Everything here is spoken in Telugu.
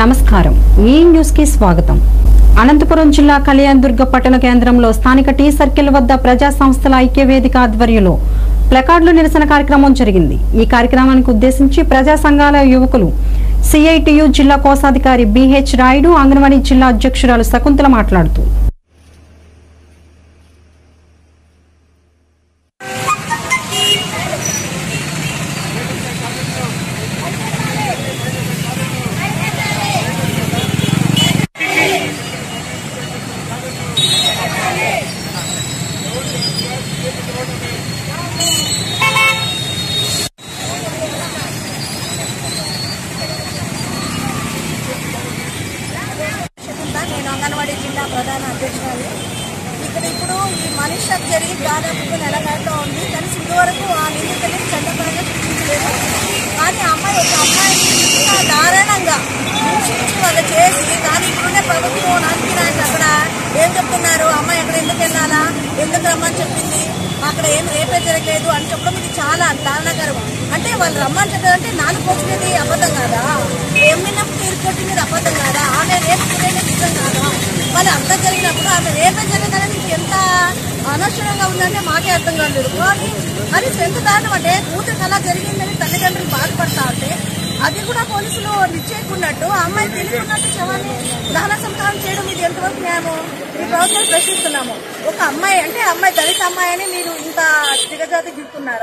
నమస్కారం. ఈ న్యూస్కి స్వాగతం. అనంతపురం జిల్లా కళ్యాణదుర్గ పట్టణ కేంద్రంలో స్థానిక టీ సర్కిల్ వద్ద ప్రజా సంస్థల ఐక్య వేదిక ఆధ్వర్యంలో ప్లకార్డులు నిరసన కార్యక్రమం జరిగింది. ఈ కార్యక్రమానికి ఉద్దేశించి ప్రజా సంఘాల యువకులు సిఐటియు జిల్లా కోశాధికారి బిహెచ్ రాయుడు అంగన్వాడీ జిల్లా అధ్యక్షురాలు శకుంతల మాట్లాడుతూ నేను అంగన్వాడీ జిల్లా ప్రధాన అధ్యక్షురాలు. ఇక్కడ ఇప్పుడు ఈ మనిషి జరిగి దాదాపు నెల గంటలో ఉంది కానీ ఇదివరకు ఆ నిందితుల్ని చట్టపరంగా శిక్షించలేదు కానీ ఆ అమ్మాయి ఒక అమ్మాయిని ఇంత దారుణంగా హింసించి వాళ్ళు చేసి కానీ ఇప్పుడున్న ప్రభుత్వం నాటికి నాయకులు అక్కడ ఏం చెప్తున్నారు అమ్మాయి అక్కడ ఎందుకు వెళ్ళాలా ఎందుకు రమ్మని చెప్పింది? అక్కడ ఏం రేపే జరగలేదు అని చెప్పడం ఇది చాలా దారుణకరం. అంటే వాళ్ళు రమ్మని చెప్పారంటే నాలుగు వచ్చినది అబద్ధం కాదా? ఎమ్మినప్పుడు తీరుకొట్టినది అబద్ధం కాదా? ఆమె రేపు పుట్టినది నిజం కాదా? వాళ్ళు అర్థం జరిగినప్పుడు ఆమె రేపే జరిగిందని మీకు ఎంత అనవసరంగా ఉందంటే మాకే అర్థం కాలేదు. కానీ అది ఎంత దారుణం అంటే కూతురు అలా జరిగిందని తల్లిదండ్రులు బాధపడతా ఉంటే అది కూడా పోలీసులు నిశ్చయకున్నట్టు ఆ అమ్మాయి తెలియకున్నట్టు శవాన్ని దహన సంస్కారం చేయడం ఇది ప్రభుత్వం ప్రశ్నిస్తున్నాము. ఒక అమ్మాయి అంటే అమ్మాయి దళిత అమ్మాయి అని మీరు ఇంత దిగజాతి దిక్కున్నారు